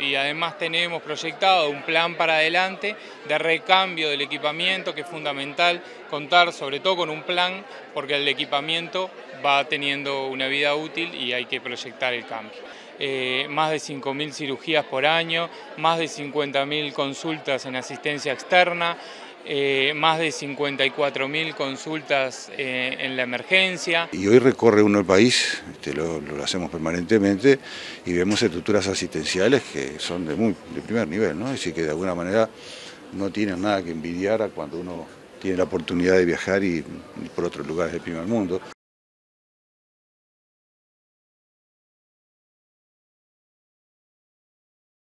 Y además tenemos proyectado un plan para adelante de recambio del equipamiento, que es fundamental contar sobre todo con un plan, porque el equipamiento va teniendo una vida útil y hay que proyectar el cambio. Eh, más de 5.000 cirugías por año, más de 50.000 consultas en asistencia externa, eh, más de 54.000 consultas eh, en la emergencia. Y hoy recorre uno el país, este, lo, hacemos permanentemente, y vemos estructuras asistenciales que son de, muy, de primer nivel, ¿no? es decir, que de alguna manera no tienen nada que envidiar a cuando uno tiene la oportunidad de viajar y, y por otros lugares del primer mundo.